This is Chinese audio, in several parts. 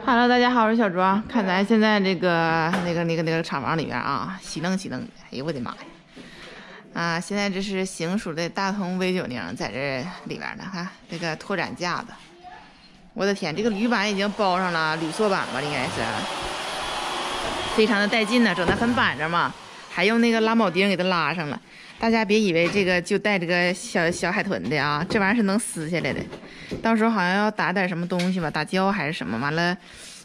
Hello，大家好，我是小庄。看咱现在这个那个那个那个厂房里面啊，稀楞稀楞的。哎呦我的妈呀！啊，现在这是行署的大通 V 九零在这里面呢，看这个拓展架子。我的天，这个铝板已经包上了，铝塑板吧，应该是，非常的带劲呢，整的很板正嘛，还用那个拉铆钉给它拉上了。大家别以为这个就带这个小小海豚的啊，这玩意儿是能撕下来的。到时候好像要打点什么东西吧，打胶还是什么，完了，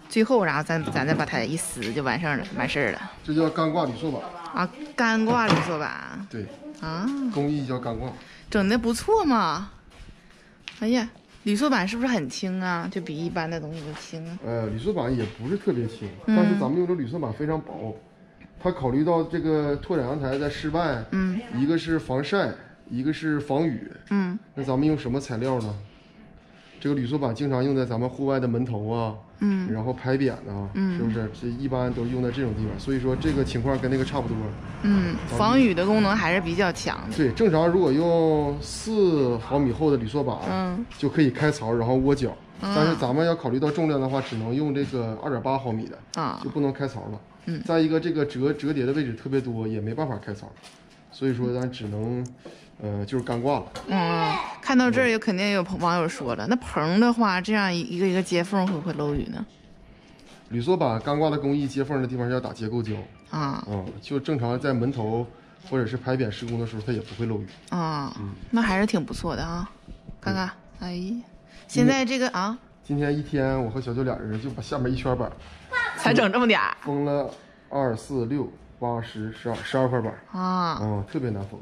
最后然后咱咱再把它一撕就完事儿了，完事儿了。这叫干挂铝塑板啊，干挂铝塑板。对。啊。工艺叫干挂。整的不错嘛。哎呀，铝塑板是不是很轻啊？就比一般的东西都轻啊。呃，铝塑板也不是特别轻，但是咱们用的铝塑板非常薄。他考虑到这个拓展阳台在室外，嗯，一个是防晒，一个是防雨，嗯，那咱们用什么材料呢？这个铝塑板经常用在咱们户外的门头啊，嗯，然后牌匾啊，是不是？这一般都是用在这种地方，所以说这个情况跟那个差不多。嗯，防雨的功能还是比较强的。对，正常如果用四毫米厚的铝塑板，嗯，就可以开槽然后窝脚，但是咱们要考虑到重量的话，只能用这个二点八毫米的，啊，就不能开槽了。嗯，再一个，这个折折叠的位置特别多，也没办法开槽，所以说咱只能，呃，就是干挂了。嗯，看到这儿，有肯定有网友说了，那棚的话，这样一个一个接缝会不会漏雨呢？铝塑板干挂的工艺，接缝的地方要打结构胶啊。嗯，就正常在门头或者是牌匾施工的时候，它也不会漏雨。啊，嗯那还是挺不错的啊。看看，哎呀，现在这个啊，今天一天，我和小舅俩人就把下面一圈板。才整这么点儿，封了二四六八十十二十二块板啊，嗯，特别难封。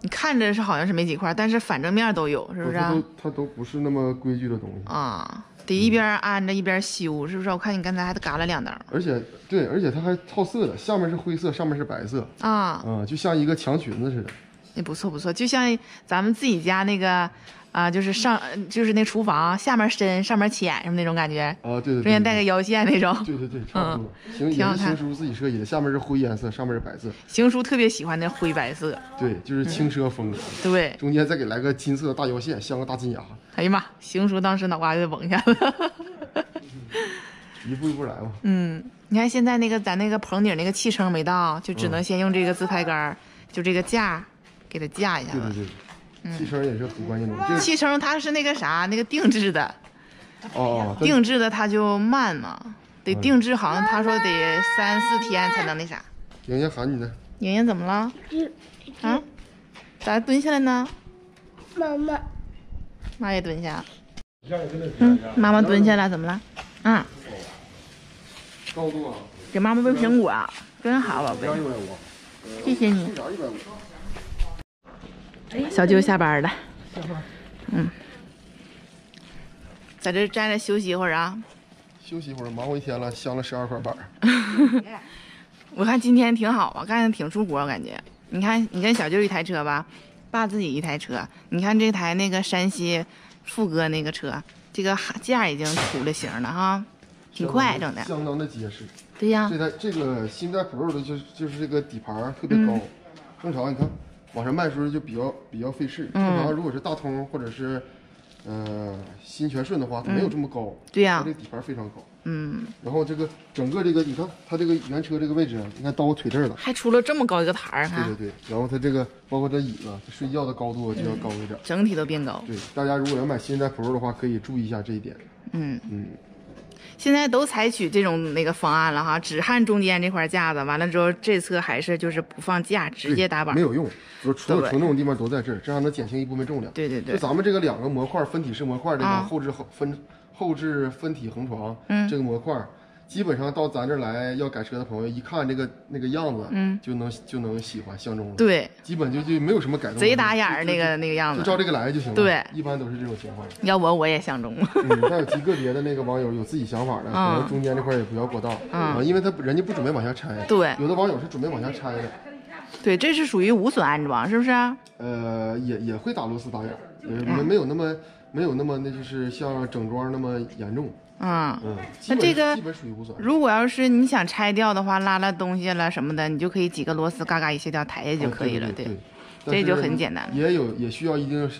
你看着是好像是没几块，但是反正面都有，是不是？它都它都不是那么规矩的东西啊，得一边安着一边修，是不是？我看你刚才还嘎了两刀。而且对，而且它还套色的，下面是灰色，上面是白色啊，嗯，就像一个墙裙子似的。也不错不错，就像咱们自己家那个。啊，就是上，就是那厨房下面深，上面浅，什么那种感觉啊？对对，中间带个腰线那种。对对对，差不多。行，也是行叔自己设计的，下面是灰颜色，上面是白色。行叔特别喜欢那灰白色。对，就是轻奢风格。对，中间再给来个金色大腰线，镶个大金牙。哎呀妈，行叔当时脑瓜就嗡下了。一步一步来吧。嗯，你看现在那个咱那个棚顶那个气撑没到，就只能先用这个自拍杆，就这个架，给它架一下。对对对。气撑也是很关键的。气撑它是那个啥，那个定制的。哦。定制的它就慢嘛，得定制，好像他说得三四天才能那啥。莹莹喊你呢。莹莹怎么了？啊？咋蹲下来呢？妈妈。妈也蹲下。嗯，妈妈蹲下来，怎么了？啊。高度啊。给妈妈喂苹果，真好，宝贝。谢谢你。小舅下班了，嗯，在这站着休息一会儿啊。休息一会儿，忙活一天了，镶了十二块板。我看今天挺好啊，干的挺出活，我感觉。你看，你跟小舅一台车吧，爸自己一台车。你看这台那个山西富哥那个车，这个架已经出了型了哈，挺快整的，相当的结实。对呀。这台这个新代 Pro 的就就是这个底盘特别高，正常你看。往上卖时候就比较比较费事。正常如果是大通或者是，呃新全顺的话，它没有这么高。对呀。它这底盘非常高。嗯。然后这个整个这个，你看它这个原车这个位置，你看到我腿这儿了。还出了这么高一个台儿，对对对。然后它这个包括这椅子，睡觉的高度就要高一点。整体都变高。对，大家如果要买新一代 Pro 的话，可以注意一下这一点。嗯嗯。现在都采取这种那个方案了哈，只焊中间这块架子，完了之后这侧还是就是不放架，直接打板，没有用，就是所有承重的地方都在这儿，这样能减轻一部分重量。对对对，就咱们这个两个模块分体式模块这个后置后分后置分体横床，嗯，这个模块。基本上到咱这儿来要改车的朋友，一看这个那个样子，嗯，就能就能喜欢相中了。对，基本就就没有什么改动。贼打眼儿那个那个样子，就照这个来就行了。对，一般都是这种情况。要我我也相中了。嗯，但有极个别的那个网友有自己想法的，可能中间这块也不要过道啊，因为他人家不准备往下拆。对，有的网友是准备往下拆的。对，这是属于无损安装，是不是？呃，也也会打螺丝打眼儿，没没有那么没有那么那就是像整装那么严重。嗯，那这个基本属于无损。如果要是你想拆掉的话，拉拉东西了什么的，你就可以几个螺丝嘎嘎一卸掉，抬下就可以了。对，这就很简单。也有也需要一定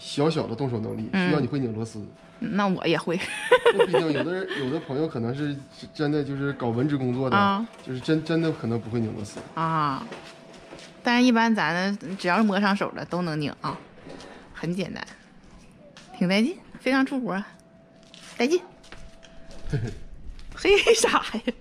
小小的动手能力，需要你会拧螺丝。那我也会。有的人有的朋友可能是真的就是搞文职工作的，啊就是真真的可能不会拧螺丝。啊。但是，一般咱只要是摸上手了，都能拧啊，很简单，挺带劲，非常出活，带劲。嘿，啥呀？